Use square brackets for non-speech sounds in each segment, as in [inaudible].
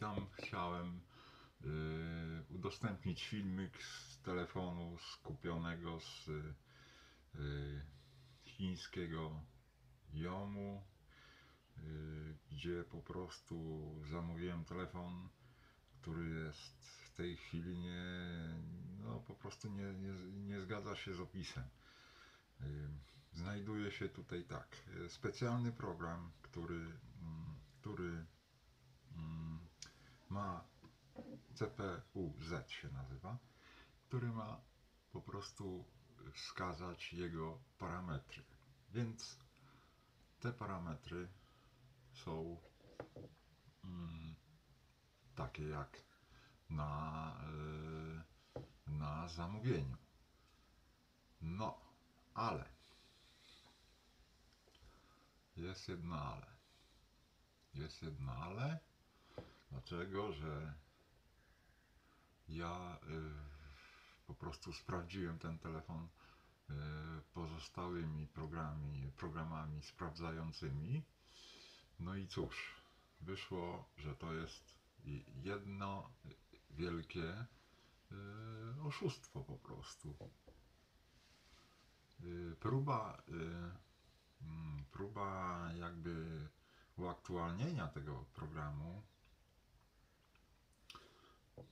Witam, chciałem y, udostępnić filmik z telefonu skupionego z y, chińskiego Jomu, y, gdzie po prostu zamówiłem telefon, który jest w tej chwili nie, no po prostu nie, nie, nie zgadza się z opisem. Y, Znajduje się tutaj tak, specjalny program, który, mm, który mm, ma CPU-Z się nazywa, który ma po prostu wskazać jego parametry. Więc te parametry są mm, takie jak na, y, na zamówieniu. No, ale jest jedno ale. Jest jedno ale. Dlaczego? Że ja y, po prostu sprawdziłem ten telefon y, pozostałymi programami, programami sprawdzającymi. No i cóż, wyszło, że to jest jedno wielkie y, oszustwo po prostu. Y, Próba, y, mm, próba jakby uaktualnienia tego programu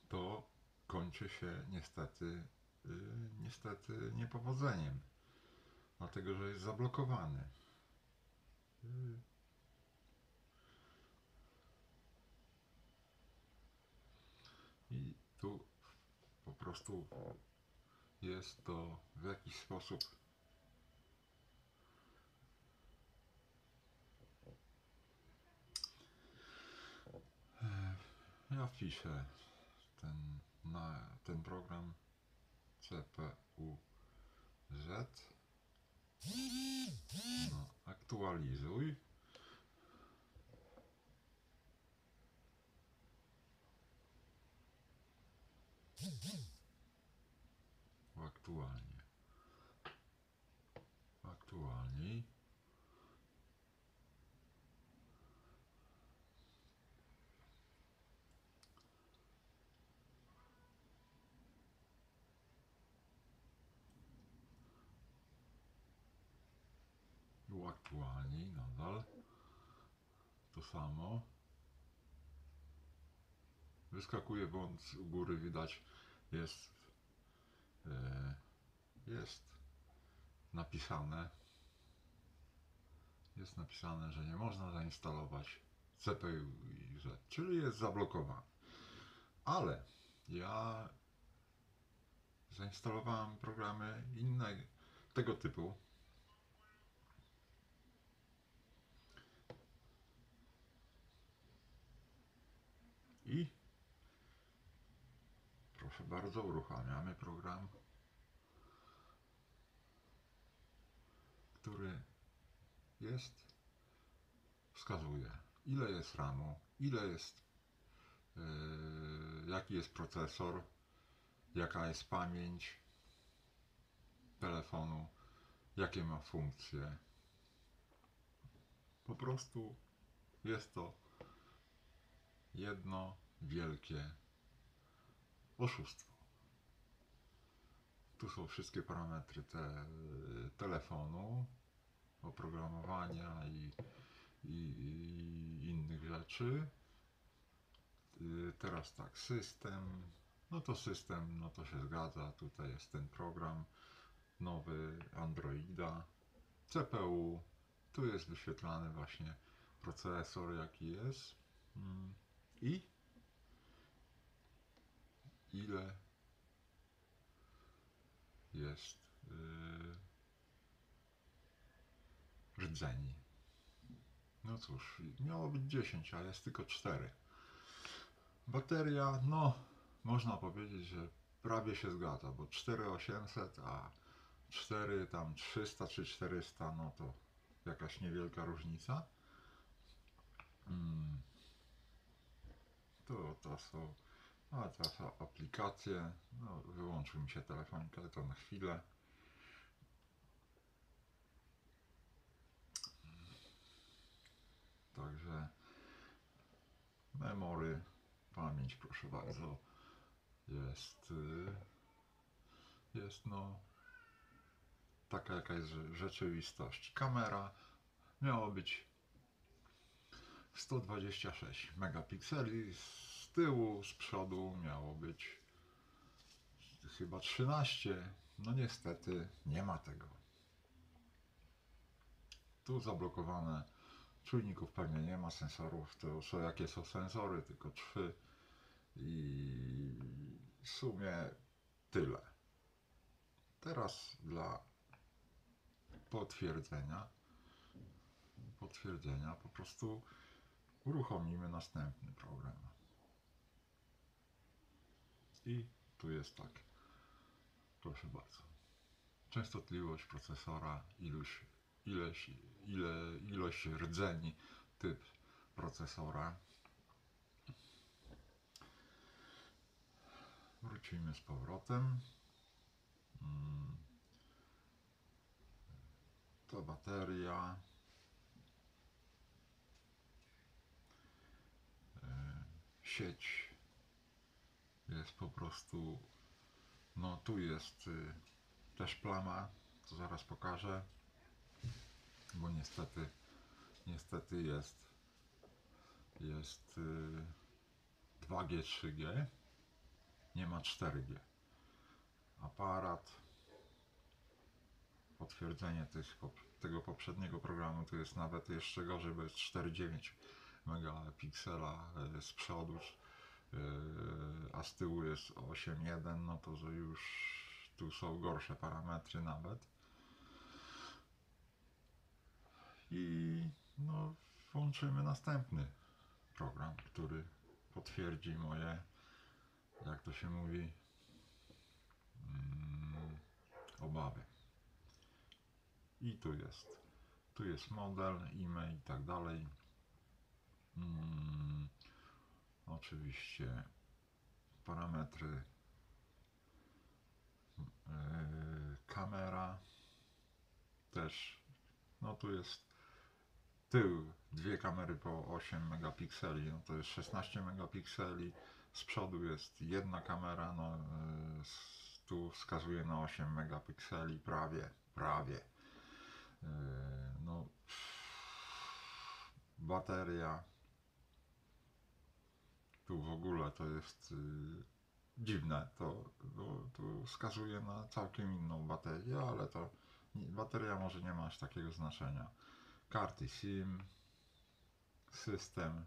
to kończy się niestety, y, niestety niepowodzeniem, dlatego że jest zablokowany. Y, I tu po prostu jest to w jakiś sposób Ja wpiszę ten, na ten program CPU Z. No, aktualizuj. Aktualnie. Uaktualnij nadal. To samo. Wyskakuje błąd u góry, widać jest e, jest napisane jest napisane, że nie można zainstalować CPU i Z, czyli jest zablokowany. Ale ja zainstalowałem programy inne tego typu. I proszę bardzo, uruchamiamy program, który jest, wskazuje ile jest RAMu, ile jest, yy, jaki jest procesor, jaka jest pamięć telefonu, jakie ma funkcje. Po prostu jest to jedno wielkie oszustwo. Tu są wszystkie parametry te, telefonu, oprogramowania i, i, i innych rzeczy. Y, Teraz tak, system, no to system, no to się zgadza, tutaj jest ten program nowy Androida, CPU, tu jest wyświetlany właśnie procesor jaki jest. Mm, i ile jest yy, rdzeni. No cóż, miało być 10, a jest tylko 4. Bateria, no, można powiedzieć, że prawie się zgadza, bo 4800, a 4 tam 300 czy 400, no to jakaś niewielka różnica. Mm. To, to są, a teraz są aplikacje, no wyłączył mi się telefonik, ale to na chwilę. Także memory Pamięć, proszę bardzo, jest, jest no taka jaka jest rze- rzeczywistość. Kamera miała być 126 megapikseli, z tyłu, z przodu miało być chyba 13. No niestety nie ma tego. Tu zablokowane czujników pewnie nie ma, sensorów to są jakie są sensory, tylko trzy i w sumie tyle. Teraz dla potwierdzenia potwierdzenia po prostu uruchomimy następny program. I tu jest tak. Proszę bardzo. Częstotliwość procesora, ilość, ileś, ile, ilość rdzeni, typ procesora. Wrócimy z powrotem. Mm. To bateria. Sieć jest po prostu. No tu jest y, też plama, co zaraz pokażę. Bo niestety, niestety jest jest y, 2G, 3G, nie ma 4G. Aparat, potwierdzenie tych, tego poprzedniego programu to jest nawet jeszcze gorzej, bo jest 4,9 megapiksela y, z przodu, y, a z tyłu jest 8,1, no to że już tu są gorsze parametry nawet. I no, włączymy następny program, który potwierdzi moje, jak to się mówi, mm, obawy. I tu jest, tu jest model, e-mail i tak dalej. Mm, oczywiście. Parametry. Yy, kamera. Też. No tu jest tył. Dwie kamery po 8 megapikseli. No to jest 16 megapikseli. Z przodu jest jedna kamera. No yy, tu wskazuje na 8 megapikseli. Prawie prawie. Yy, no bateria tu w ogóle to jest yy, dziwne. To bo tu wskazuje na całkiem inną baterię ale to bateria może nie ma aż takiego znaczenia. Karty SIM system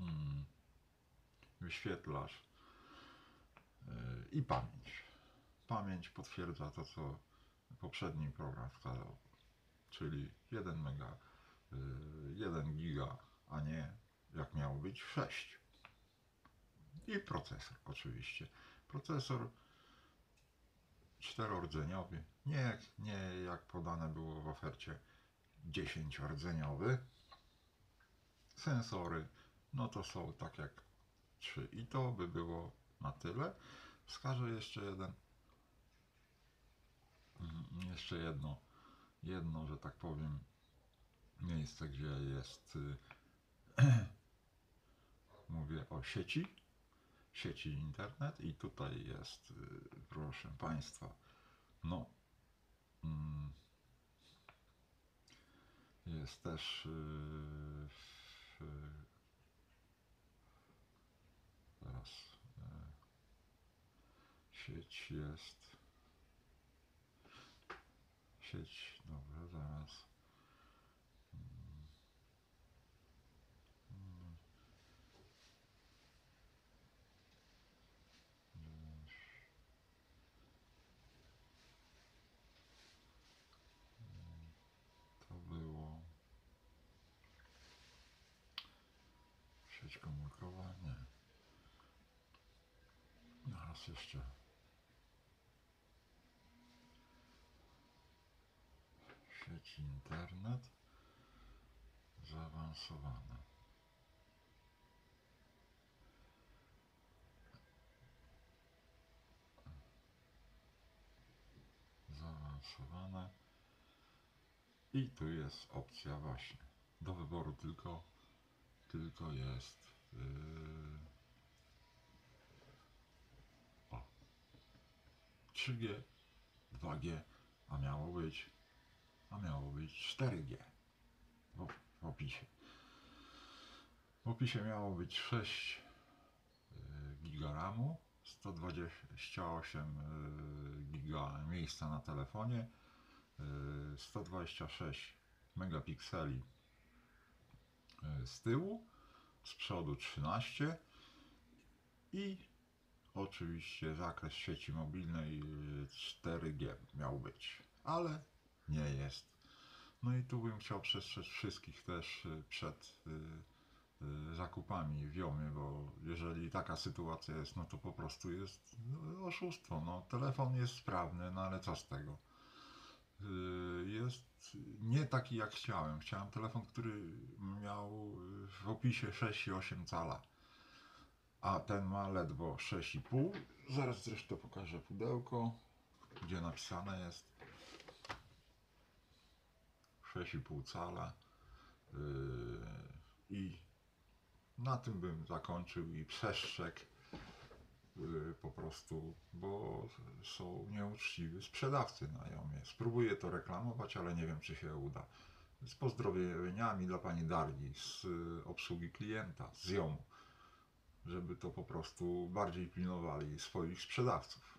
mm, wyświetlacz yy, i pamięć. Pamięć potwierdza to co poprzedni program wskazał czyli 1 mega yy, 1 giga a nie jak miało być 6 i procesor oczywiście. Procesor czterordzeniowy. Nie nie jak podane było w ofercie 10-rdzeniowy sensory no to są tak jak 3 i to by było na tyle. Wskażę jeszcze jeden mm, jeszcze jedno jedno, że tak powiem miejsce, gdzie jest y, [clears throat] mówię o sieci sieci internet i tutaj jest y, proszę Państwa no mm, jest też y, w, teraz y, sieć jest sieć, dobra, zaraz Mm, mm, gdzieś. Mm, To było sieć komórkowa? Nie. Zaraz jeszcze. Sieć internet zaawansowana. Zaawansowane. I tu jest opcja właśnie. Do wyboru tylko, tylko jest yy... o 3G, 2G, a miało być a miało być 4G w, w opisie. W opisie miało być 6 y, giga RAMu, 128 y, giga miejsca na telefonie, y, 126 megapikseli z tyłu, z przodu 13 i oczywiście zakres sieci mobilnej y, 4G miał być, ale nie jest. No i tu bym chciał przestrzec wszystkich też y, przed zakupami w Jomie, bo jeżeli taka sytuacja jest, no to po prostu jest no, oszustwo. No, telefon jest sprawny, no ale co z tego? Y, Jest nie taki jak chciałem. Chciałem telefon, który miał y, w opisie 6,8 cala, a ten ma ledwo 6,5. Zaraz zresztą pokażę pudełko, gdzie napisane jest 6,5 cala. Yy, I na tym bym zakończył i przestrzegł prostu, bo są nieuczciwi sprzedawcy na Jomie. Spróbuję to reklamować, ale nie wiem, czy się uda. Z pozdrowieniami dla pani Dargi z y, obsługi klienta, z Jomu, żeby to po prostu bardziej pilnowali swoich sprzedawców.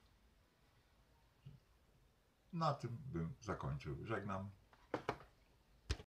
Na tym bym zakończył. Żegnam.